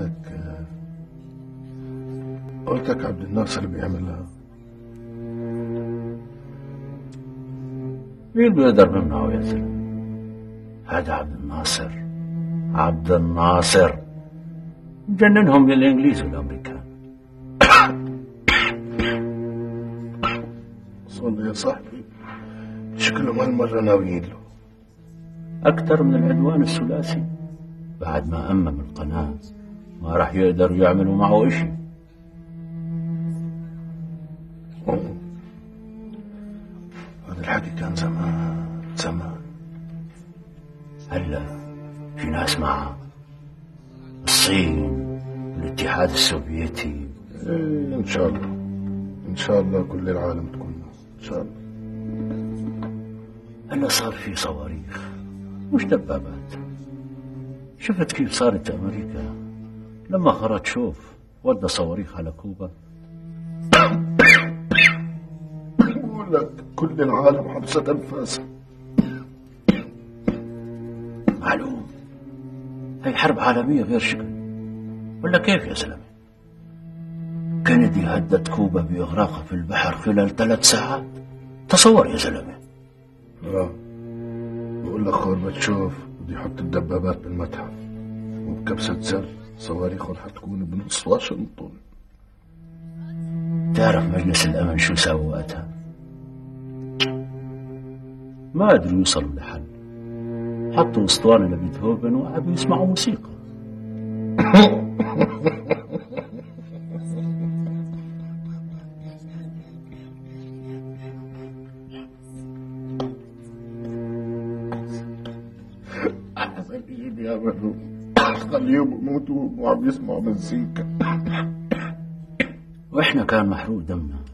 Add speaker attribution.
Speaker 1: قلتك قلتك عبد الناصر بيعملها
Speaker 2: مين بيقدر يمنعه يا زلمه هذا عبد الناصر. عبد الناصر. مجننهم للانجليز والأمريكان.
Speaker 1: صلي يا صاحبي شكلهم هالمرة ناويين له.
Speaker 2: أكثر من العدوان الثلاثي. بعد ما أمم القناة ما راح يقدروا يعملوا معه إشي.
Speaker 1: هذا الحكي كان زمان زمان
Speaker 2: هلا في ناس معه. الصين والاتحاد السوفيتي.
Speaker 1: إيه، إن شاء الله. إن شاء الله كل العالم تكون. إن شاء الله.
Speaker 2: هلا صار في صواريخ مش دبابات. شفت كيف صارت أمريكا؟ لما خرطشوف ودى صواريخ على كوبا.
Speaker 1: بقول لك كل العالم حبسة أنفاس.
Speaker 2: معلوم. هي حرب عالمية غير شكل. ولا كيف يا زلمة كندي هدد كوبا بإغراقها في البحر خلال ثلاث ساعات. تصور يا زلمة
Speaker 1: آه. بقول لك خورباتشوف بده يحط الدبابات بالمتحف. وبكبسة زر صواريخهم حتكون بنص واشنطن.
Speaker 2: تعرف مجلس الأمن شو سوى وقتها؟ ما قدروا يوصلوا لحل. حطوا اسطوانة لبيتهوفن وقعدوا يسمعوا موسيقى.
Speaker 1: احسن شيء بيعملوا خليهم يموتوا وعم يسمعوا مزيكا.
Speaker 2: وإحنا كان محروق دمنا.